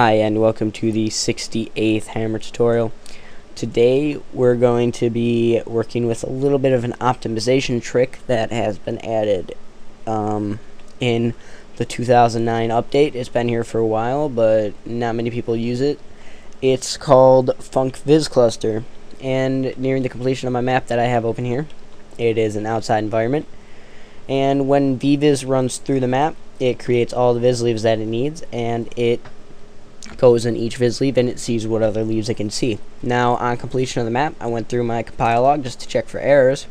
Hi and welcome to the 68th Hammer tutorial. Today we're going to be working with a little bit of an optimization trick that has been added um, in the 2009 update. It's been here for a while but not many people use it. It's called Func Viz Cluster and nearing the completion of my map that I have open here. It is an outside environment and when VVIS runs through the map it creates all the viz leaves that it needs and it goes in each viz leaf and it sees what other leaves it can see. Now on completion of the map I went through my compile log just to check for errors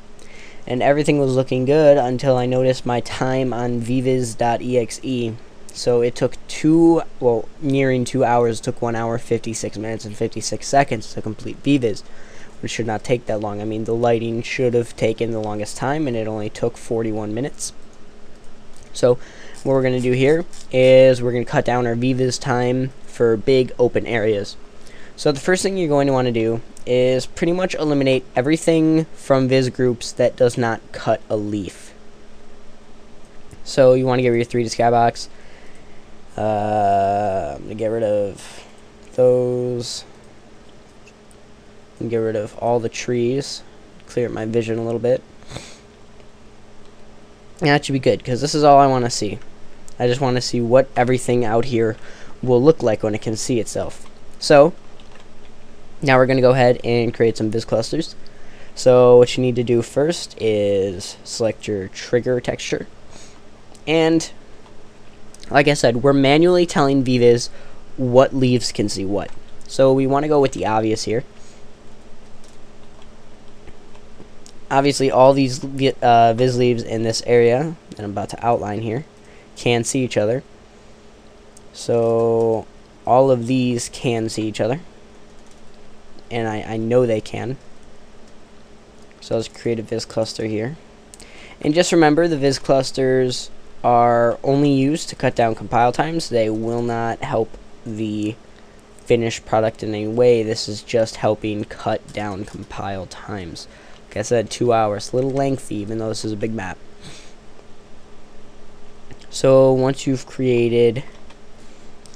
and everything was looking good until I noticed my time on vvis.exe so it took two well nearing two hours took one hour 56 minutes and 56 seconds to complete vvis which should not take that long. I mean the lighting should have taken the longest time and it only took 41 minutes. So what we're going to do here is we're going to cut down our vvis time for big open areas. So the first thing you're going to want to do is pretty much eliminate everything from viz groups that does not cut a leaf. So you want to get rid of your 3D skybox. Uh, I'm going to get rid of those. And get rid of all the trees. Clear up my vision a little bit. And that should be good, because this is all I want to see. I just want to see what everything out here will look like when it can see itself. So, now we're going to go ahead and create some viz clusters. So what you need to do first is select your trigger texture. And like I said, we're manually telling VVIS what leaves can see what. So we want to go with the obvious here. Obviously all these uh, viz leaves in this area that I'm about to outline here can see each other. So all of these can see each other. And I, I know they can. So let's create a viz cluster here. And just remember the viz clusters are only used to cut down compile times. They will not help the finished product in any way. This is just helping cut down compile times. Like I said, two hours. A little lengthy, even though this is a big map. So once you've created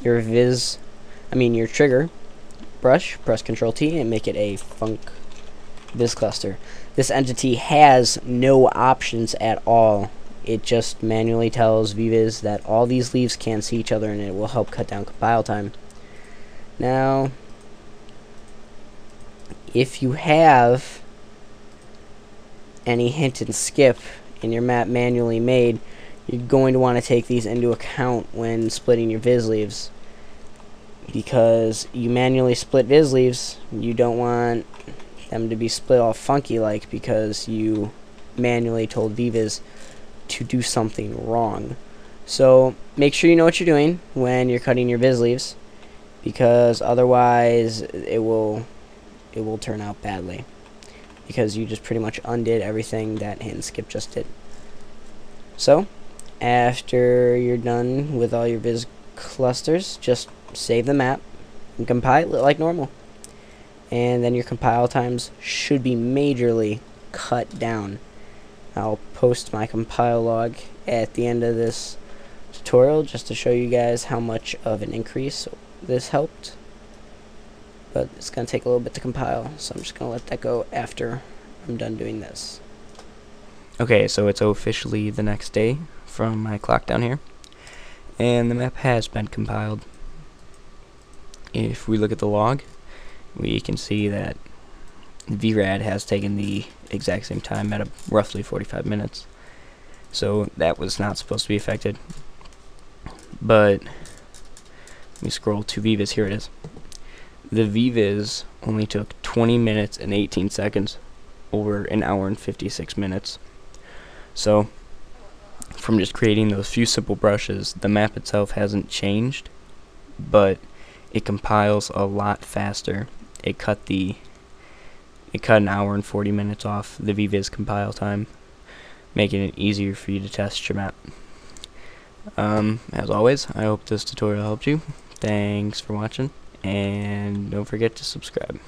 your viz, I mean your trigger brush, press Control T and make it a func viz cluster. This entity has no options at all. It just manually tells VVIS that all these leaves can see each other and it will help cut down compile time. Now, if you have any hint and skip in your map manually made, you're going to want to take these into account when splitting your viz leaves. Because you manually split viz leaves you don't want them to be split all funky like because you manually told vvis to do something wrong. So make sure you know what you're doing when you're cutting your viz leaves because otherwise it will it will turn out badly. Because you just pretty much undid everything that hint skip just did. So after you're done with all your viz clusters, just save the map and compile it like normal. And then your compile times should be majorly cut down. I'll post my compile log at the end of this tutorial just to show you guys how much of an increase this helped. But it's going to take a little bit to compile, so I'm just going to let that go after I'm done doing this. Okay, so it's officially the next day from my clock down here. And the map has been compiled. If we look at the log, we can see that VRAD has taken the exact same time at roughly 45 minutes. So that was not supposed to be affected. But let me scroll to VVIS. Here it is. The VVIS only took 20 minutes and 18 seconds over an hour and 56 minutes. So from just creating those few simple brushes, the map itself hasn't changed, but it compiles a lot faster. It cut the it cut an hour and 40 minutes off the VVIS compile time, making it easier for you to test your map. Um, as always, I hope this tutorial helped you. Thanks for watching, and don't forget to subscribe.